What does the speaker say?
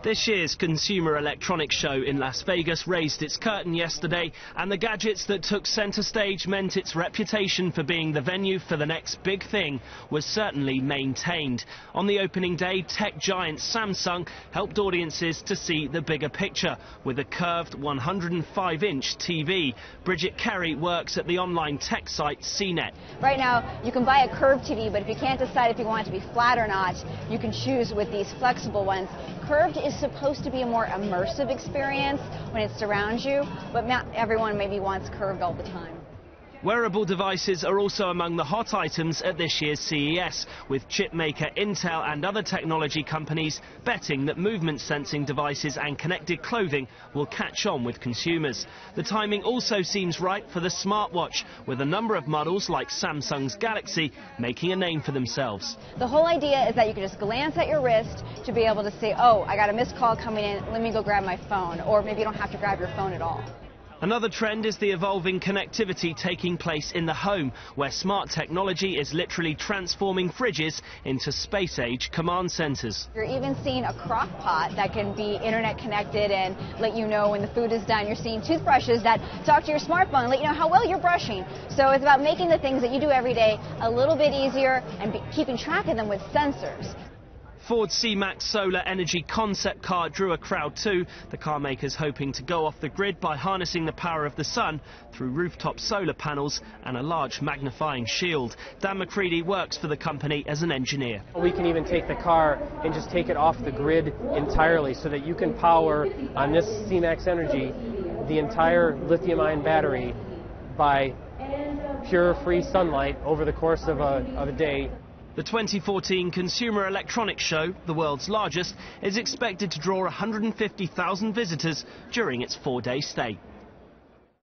This year's Consumer Electronics Show in Las Vegas raised its curtain yesterday, and the gadgets that took centre stage meant its reputation for being the venue for the next big thing was certainly maintained. On the opening day, tech giant Samsung helped audiences to see the bigger picture with a curved 105-inch TV. Bridget Carey works at the online tech site CNET. Right now, you can buy a curved TV, but if you can't decide if you want it to be flat or not, you can choose with these flexible ones. Curved is supposed to be a more immersive experience when it surrounds you, but not everyone maybe wants curved all the time. Wearable devices are also among the hot items at this year's CES, with chipmaker Intel and other technology companies betting that movement sensing devices and connected clothing will catch on with consumers. The timing also seems right for the smartwatch, with a number of models like Samsung's Galaxy making a name for themselves. The whole idea is that you can just glance at your wrist to be able to say, oh, I got a missed call coming in, let me go grab my phone, or maybe you don't have to grab your phone at all. Another trend is the evolving connectivity taking place in the home, where smart technology is literally transforming fridges into space-age command centres. You're even seeing a crock pot that can be internet connected and let you know when the food is done. You're seeing toothbrushes that talk to your smartphone and let you know how well you're brushing. So it's about making the things that you do every day a little bit easier and keeping track of them with sensors. Ford C-Max Solar Energi concept car drew a crowd too. The car maker's hoping to go off the grid by harnessing the power of the sun through rooftop solar panels and a large magnifying shield. Dan McCready works for the company as an engineer. We can even take the car and just take it off the grid entirely so that you can power on this C-Max Energi the entire lithium-ion battery by pure free sunlight over the course of a, of a day. The 2014 Consumer Electronics Show, the world's largest, is expected to draw 150,000 visitors during its four-day stay.